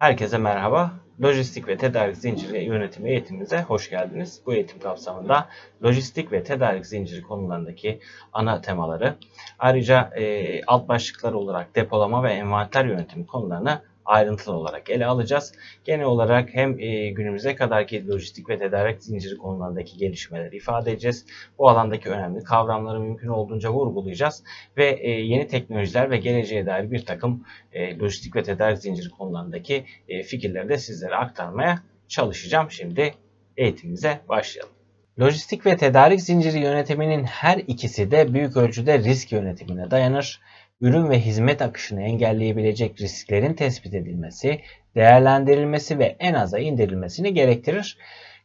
Herkese merhaba. Lojistik ve tedarik zinciri yönetimi eğitimimize hoş geldiniz. Bu eğitim kapsamında lojistik ve tedarik zinciri konularındaki ana temaları, ayrıca e, alt başlıklar olarak depolama ve envanter yönetimi konularını ayrıntılı olarak ele alacağız. Genel olarak hem e, günümüze kadarki lojistik ve tedarik zinciri konularındaki gelişmeleri ifade edeceğiz. Bu alandaki önemli kavramları mümkün olduğunca vurgulayacağız. Ve e, yeni teknolojiler ve geleceğe dair bir takım e, lojistik ve tedarik zinciri konularındaki fikirleri de sizlere aktarmaya çalışacağım. Şimdi eğitimimize başlayalım. Lojistik ve tedarik zinciri yönetiminin her ikisi de büyük ölçüde risk yönetimine dayanır ürün ve hizmet akışını engelleyebilecek risklerin tespit edilmesi, değerlendirilmesi ve en aza indirilmesini gerektirir.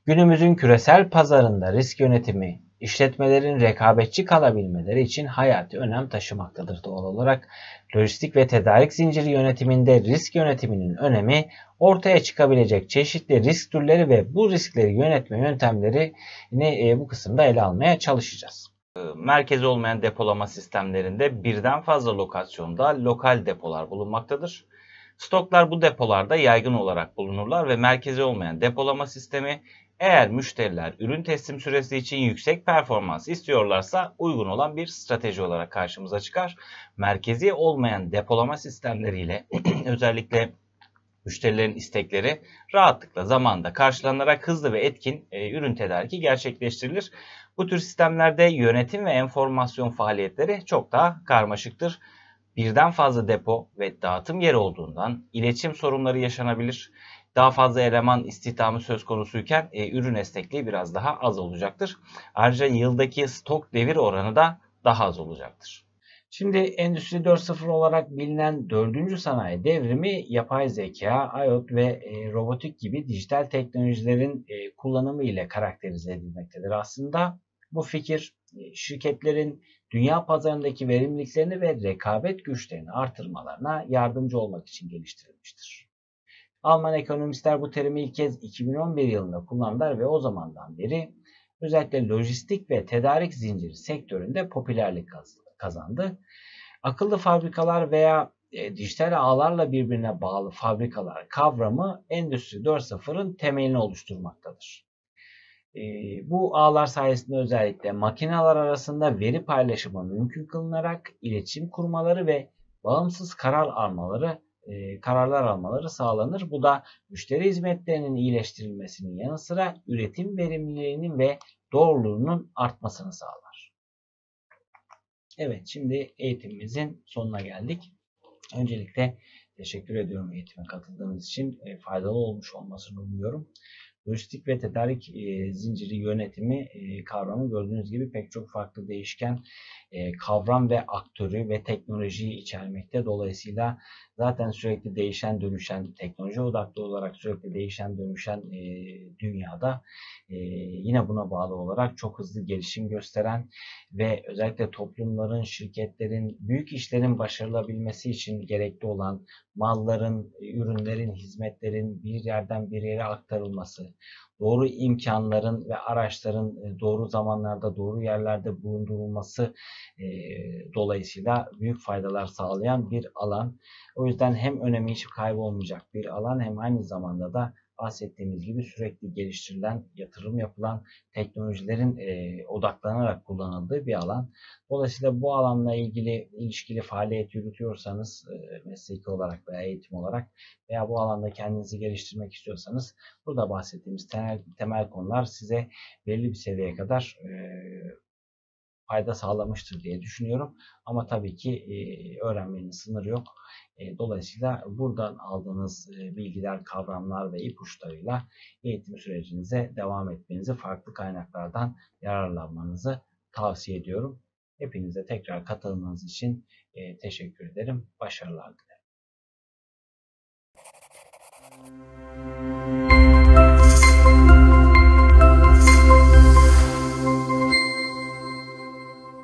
Günümüzün küresel pazarında risk yönetimi işletmelerin rekabetçi kalabilmeleri için hayati önem taşımaktadır doğal olarak. Lojistik ve tedarik zinciri yönetiminde risk yönetiminin önemi ortaya çıkabilecek çeşitli risk türleri ve bu riskleri yönetme yöntemlerini e, bu kısımda ele almaya çalışacağız merkezi olmayan depolama sistemlerinde birden fazla lokasyonda lokal depolar bulunmaktadır. Stoklar bu depolarda yaygın olarak bulunurlar ve merkezi olmayan depolama sistemi eğer müşteriler ürün teslim süresi için yüksek performans istiyorlarsa uygun olan bir strateji olarak karşımıza çıkar. Merkezi olmayan depolama sistemleriyle özellikle müşterilerin istekleri rahatlıkla zamanda karşılanarak hızlı ve etkin e, ürün tedariki gerçekleştirilir. Bu tür sistemlerde yönetim ve enformasyon faaliyetleri çok daha karmaşıktır. Birden fazla depo ve dağıtım yeri olduğundan iletişim sorunları yaşanabilir. Daha fazla eleman istihdamı söz konusuyken e, ürün esnekliği biraz daha az olacaktır. Ayrıca yıldaki stok devir oranı da daha az olacaktır. Şimdi Endüstri 4.0 olarak bilinen 4. sanayi devrimi yapay zeka, IoT ve e, robotik gibi dijital teknolojilerin e, kullanımı ile karakterize edilmektedir. Aslında bu fikir e, şirketlerin dünya pazarındaki verimliliklerini ve rekabet güçlerini artırmalarına yardımcı olmak için geliştirilmiştir. Alman ekonomistler bu terimi ilk kez 2011 yılında kullandılar ve o zamandan beri özellikle lojistik ve tedarik zinciri sektöründe popülerlik kazandı. Akıllı fabrikalar veya e, dijital ağlarla birbirine bağlı fabrikalar kavramı Endüstri 4.0'ın temelini oluşturmaktadır. Bu ağlar sayesinde özellikle makineler arasında veri paylaşımı mümkün kılınarak iletişim kurmaları ve bağımsız karar almaları kararlar almaları sağlanır. Bu da müşteri hizmetlerinin iyileştirilmesinin yanı sıra üretim verimliliğinin ve doğruluğunun artmasını sağlar. Evet şimdi eğitimimizin sonuna geldik. Öncelikle teşekkür ediyorum eğitime katıldığınız için. Faydalı olmuş olmasını umuyorum. Lojistik ve tedarik e, zinciri yönetimi e, kavramı gördüğünüz gibi pek çok farklı değişken e, kavram ve aktörü ve teknolojiyi içermekte. Dolayısıyla zaten sürekli değişen dönüşen teknoloji odaklı olarak sürekli değişen dönüşen e, dünyada e, yine buna bağlı olarak çok hızlı gelişim gösteren ve özellikle toplumların, şirketlerin, büyük işlerin başarılabilmesi için gerekli olan malların, ürünlerin, hizmetlerin bir yerden bir yere aktarılması, doğru imkanların ve araçların e, doğru zamanlarda doğru yerlerde bulundurulması e, dolayısıyla büyük faydalar sağlayan bir alan. O yüzden hem önemi hiç kaybolmayacak bir alan hem aynı zamanda da bahsettiğimiz gibi sürekli geliştirilen, yatırım yapılan teknolojilerin e, odaklanarak kullanıldığı bir alan. Dolayısıyla bu alanla ilgili ilişkili faaliyet yürütüyorsanız e, mesleki olarak veya eğitim olarak veya bu alanda kendinizi geliştirmek istiyorsanız burada bahsettiğimiz temel, temel konular size belli bir seviyeye kadar e, fayda sağlamıştır diye düşünüyorum. Ama tabii ki e, öğrenmenin sınırı yok. E, dolayısıyla buradan aldığınız e, bilgiler, kavramlar ve ipuçlarıyla eğitim sürecinize devam etmenizi, farklı kaynaklardan yararlanmanızı tavsiye ediyorum. Hepinize tekrar katılmanız için teşekkür ederim. Başarılar dilerim.